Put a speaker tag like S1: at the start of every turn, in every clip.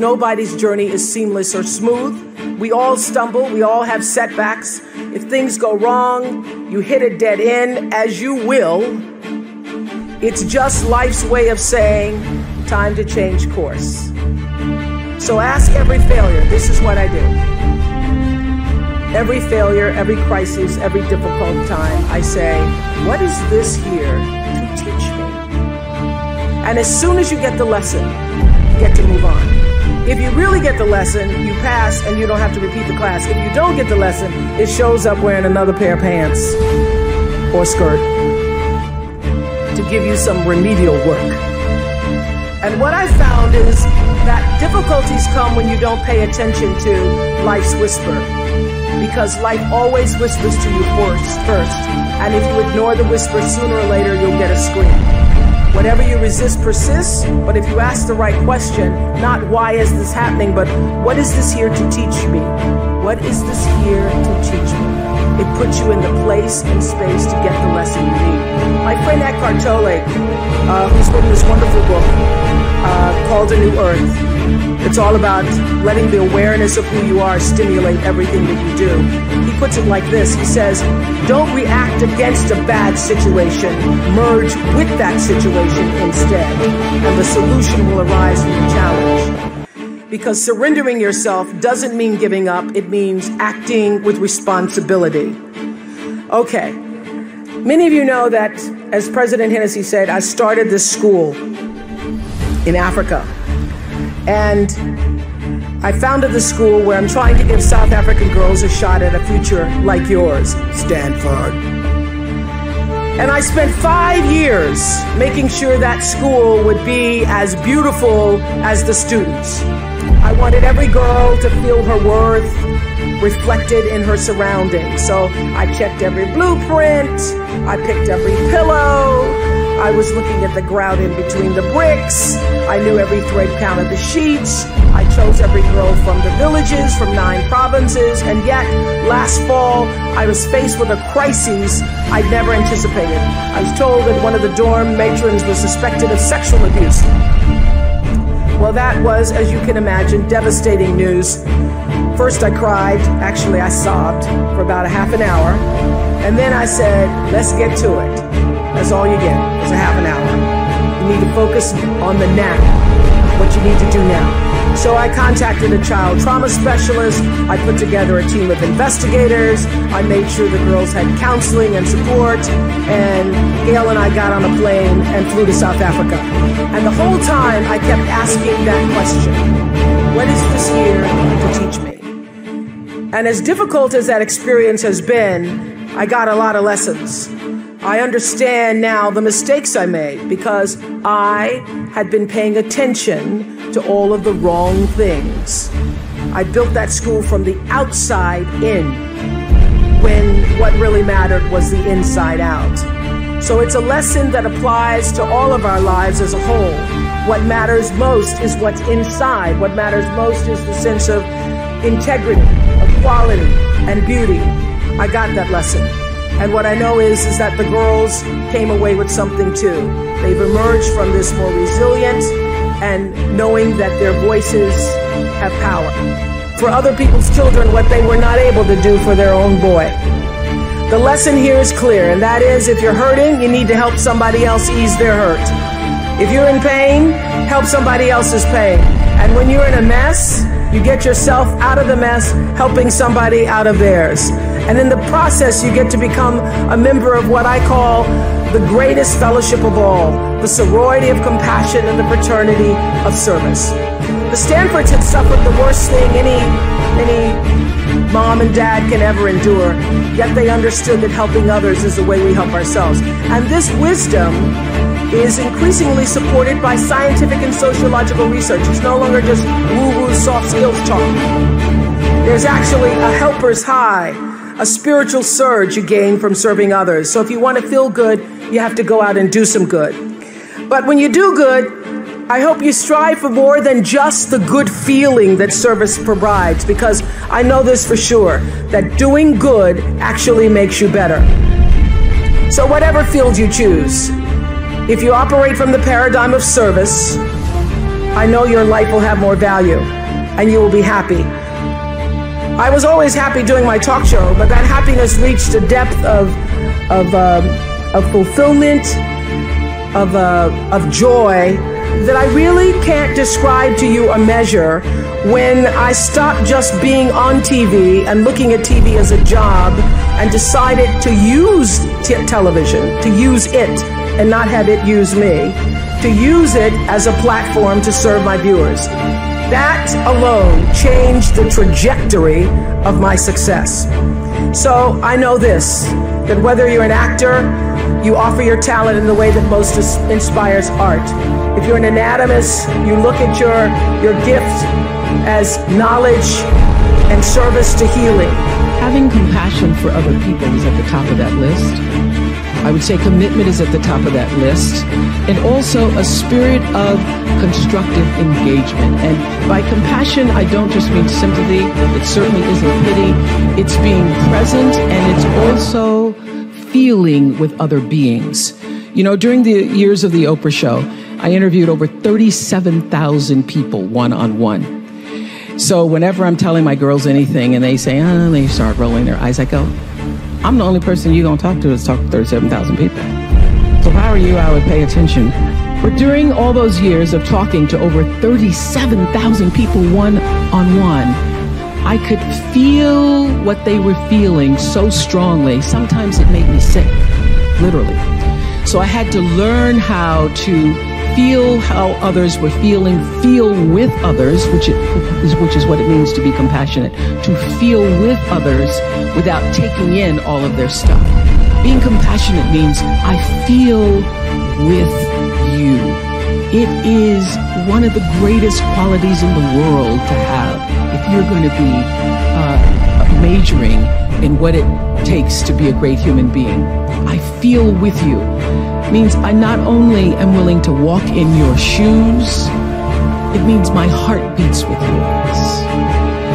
S1: nobody's journey is seamless or smooth. We all stumble, we all have setbacks. If things go wrong, you hit a dead end, as you will. It's just life's way of saying, time to change course. So ask every failure. This is what I do. Every failure, every crisis, every difficult time, I say, what is this here to teach me? And as soon as you get the lesson, you get to move on. If you really get the lesson, you pass and you don't have to repeat the class. If you don't get the lesson, it shows up wearing another pair of pants or skirt to give you some remedial work. And what I found is that difficulties come when you don't pay attention to life's whisper. Because life always whispers to you first, first. And if you ignore the whisper, sooner or later you'll get a scream. Whatever you resist persists, but if you ask the right question, not why is this happening, but what is this here to teach me? What is this here to teach me? It puts you in the place and space to get the lesson you need. My friend Eckhart Tolle, uh, who's written this wonderful book uh, called A New Earth, it's all about letting the awareness of who you are stimulate everything that you do. He puts it like this He says, Don't react against a bad situation, merge with that situation instead, and the solution will arise from the challenge. Because surrendering yourself doesn't mean giving up, it means acting with responsibility. Okay. Many of you know that, as President Hennessy said, I started this school in Africa. And I founded the school where I'm trying to give South African girls a shot at a future like yours, Stanford. And I spent five years making sure that school would be as beautiful as the students. I wanted every girl to feel her worth reflected in her surroundings. So I checked every blueprint, I picked every pillow, I was looking at the grout in between the bricks. I knew every thread count of the sheets. I chose every girl from the villages, from nine provinces, and yet, last fall, I was faced with a crisis I'd never anticipated. I was told that one of the dorm matrons was suspected of sexual abuse. Well, that was, as you can imagine, devastating news. First, I cried. Actually, I sobbed for about a half an hour. And then I said, let's get to it. That's all you get. It's a half an hour. You need to focus on the now, what you need to do now. So I contacted a child trauma specialist. I put together a team of investigators. I made sure the girls had counseling and support. And Gail and I got on a plane and flew to South Africa. And the whole time I kept asking that question What is this here to teach me? And as difficult as that experience has been, I got a lot of lessons. I understand now the mistakes I made because I had been paying attention to all of the wrong things. I built that school from the outside in when what really mattered was the inside out. So it's a lesson that applies to all of our lives as a whole. What matters most is what's inside. What matters most is the sense of integrity, of quality, and beauty. I got that lesson. And what I know is, is that the girls came away with something too. They've emerged from this more resilient and knowing that their voices have power. For other people's children, what they were not able to do for their own boy. The lesson here is clear, and that is if you're hurting, you need to help somebody else ease their hurt. If you're in pain, help somebody else's pain. And when you're in a mess, you get yourself out of the mess, helping somebody out of theirs. And in the process, you get to become a member of what I call the greatest fellowship of all the sorority of compassion and the fraternity of service. The Stanfords had suffered the worst thing any, any mom and dad can ever endure, yet they understood that helping others is the way we help ourselves. And this wisdom is increasingly supported by scientific and sociological research. It's no longer just woo woo soft skills talk. There's actually a helper's high a spiritual surge you gain from serving others. So if you want to feel good, you have to go out and do some good. But when you do good, I hope you strive for more than just the good feeling that service provides, because I know this for sure that doing good actually makes you better. So, whatever field you choose, if you operate from the paradigm of service, I know your life will have more value and you will be happy. I was always happy doing my talk show, but that happiness reached a depth of, of, uh, of fulfillment, of, uh, of joy that I really can't describe to you a measure when I stopped just being on TV and looking at TV as a job and decided to use television, to use it and not have it use me, to use it as a platform to serve my viewers. That alone changed the trajectory of my success. So I know this that whether you're an actor, you offer your talent in the way that most inspires art. If you're an anatomist, you look at your, your gift as knowledge and service to healing.
S2: Having compassion for other people is at the top of that list. I would say commitment is at the top of that list. And also a spirit of constructive engagement. And by compassion, I don't just mean sympathy. It certainly isn't pity. It's being present and it's also feeling with other beings. You know, during the years of the Oprah show, I interviewed over 37,000 people one on one. So whenever I'm telling my girls anything and they say, oh, they start rolling their eyes, I go, I'm the only person you're going to talk to is talk to 37,000 people. So how are you, I would pay attention. But during all those years of talking to over 37,000 people one on one, I could feel what they were feeling so strongly. Sometimes it made me sick, literally. So I had to learn how to feel how others were feeling, feel with others, which is, which is what it means to be compassionate, to feel with others without taking in all of their stuff. Being compassionate means I feel with you. It is one of the greatest qualities in the world to have if you're going to be uh, majoring in what it takes to be a great human being. I feel with you means I not only am willing to walk in your shoes, it means my heart beats with yours.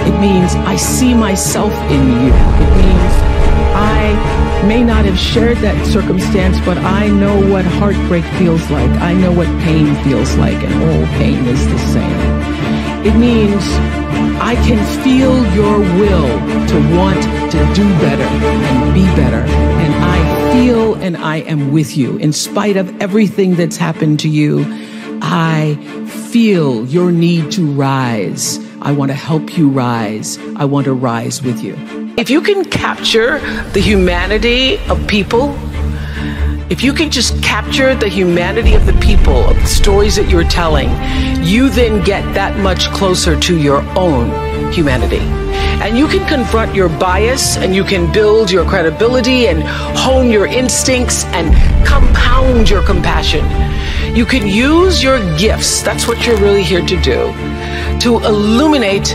S2: It means I see myself in you. It means I may not have shared that circumstance, but I know what heartbreak feels like. I know what pain feels like, and all pain is the same. It means I can feel your will to want to do better and be better. And I feel and I am with you. In spite of everything that's happened to you, I feel your need to rise. I want to help you rise. I want to rise with you. If you can capture the humanity of people, if you can just capture the humanity of the people, of the stories that you're telling, you then get that much closer to your own humanity. And you can confront your bias and you can build your credibility and hone your instincts and compound your compassion. You can use your gifts, that's what you're really here to do, to illuminate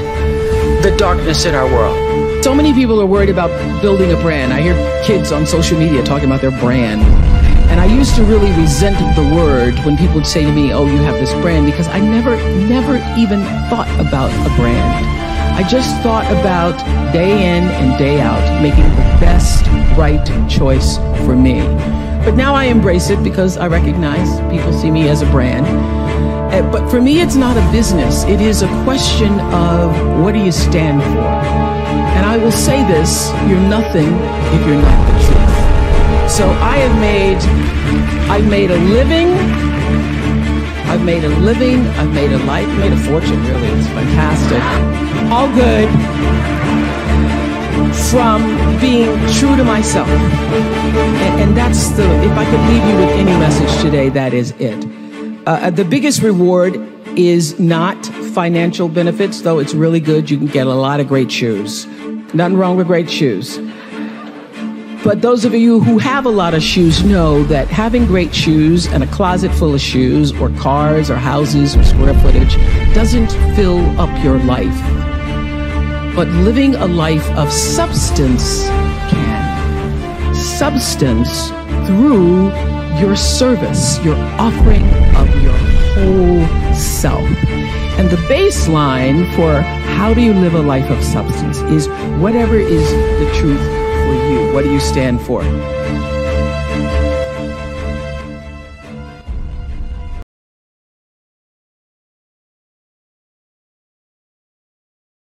S2: the darkness in our world. So many people are worried about building a brand. I hear kids on social media talking about their brand. And I used to really resent the word when people would say to me, oh, you have this brand, because I never, never even thought about a brand. I just thought about day in and day out making the best, right choice for me. But now I embrace it because I recognize people see me as a brand. Eh, but for me, it's not a business. It is a question of what do you stand for? And I will say this, you're nothing if you're not the truth. So I have made, I've made a living. I've made a living. I've made a life. Made a fortune. Really, it's fantastic. All good from being true to myself. And, and, that's the. If I could leave you with any message today, that is it. Uh, the biggest reward is not financial benefits, though it's really good. You can get a lot of great shoes. Nothing wrong with great shoes. But those of you who have a lot of shoes know that having great shoes and a closet full of shoes or cars or houses or square footage doesn't fill up your life. But living a life of substance can. Substance through your service, your offering of your whole self. And the baseline for how do you live a life of substance is whatever is the truth for you? What do you stand for?